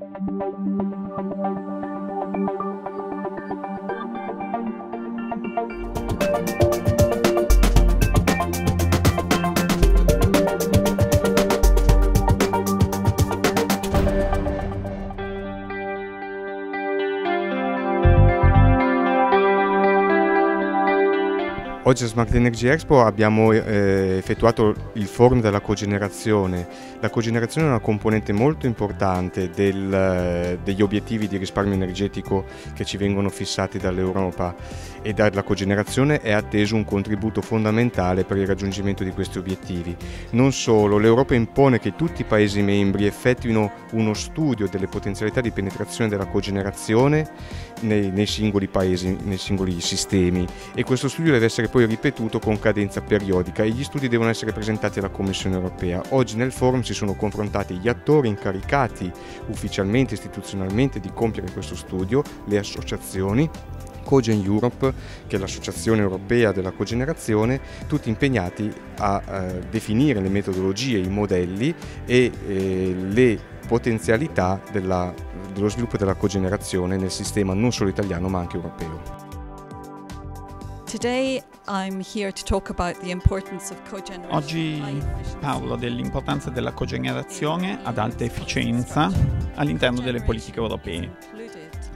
Thank you. Oggi a Smart Energy Expo abbiamo eh, effettuato il forum della cogenerazione. La cogenerazione è una componente molto importante del, eh, degli obiettivi di risparmio energetico che ci vengono fissati dall'Europa e dalla cogenerazione è atteso un contributo fondamentale per il raggiungimento di questi obiettivi. Non solo, l'Europa impone che tutti i Paesi membri effettuino uno studio delle potenzialità di penetrazione della cogenerazione nei, nei singoli Paesi, nei singoli sistemi e questo studio deve essere poi poi ripetuto con cadenza periodica e gli studi devono essere presentati alla Commissione europea. Oggi nel forum si sono confrontati gli attori incaricati ufficialmente, istituzionalmente di compiere questo studio, le associazioni, Cogen Europe, che è l'associazione europea della cogenerazione, tutti impegnati a eh, definire le metodologie, i modelli e eh, le potenzialità della, dello sviluppo della cogenerazione nel sistema non solo italiano ma anche europeo. Oggi parlo dell'importanza della cogenerazione ad alta efficienza all'interno delle politiche europee.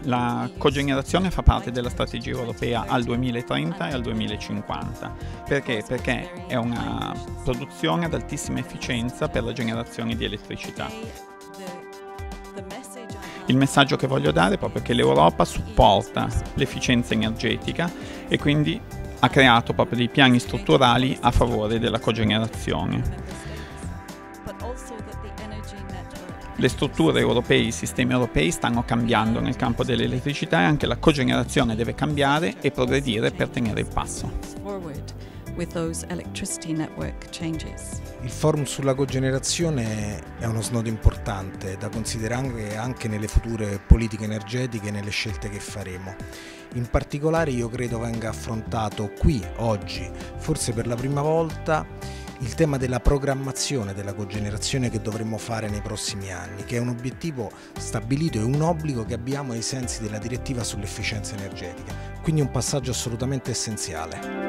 La cogenerazione fa parte della strategia europea al 2030 e al 2050. Perché? Perché è una produzione ad altissima efficienza per la generazione di elettricità. Il messaggio che voglio dare è proprio che l'Europa supporta l'efficienza energetica e quindi ha creato proprio dei piani strutturali a favore della cogenerazione. Le strutture europee, i sistemi europei stanno cambiando nel campo dell'elettricità e anche la cogenerazione deve cambiare e progredire per tenere il passo Il forum sulla cogenerazione è uno snodo importante da considerare anche nelle future politiche energetiche e nelle scelte che faremo. In particolare io credo venga affrontato qui, oggi, forse per la prima volta, il tema della programmazione della cogenerazione che dovremmo fare nei prossimi anni, che è un obiettivo stabilito e un obbligo che abbiamo ai sensi della direttiva sull'efficienza energetica, quindi un passaggio assolutamente essenziale.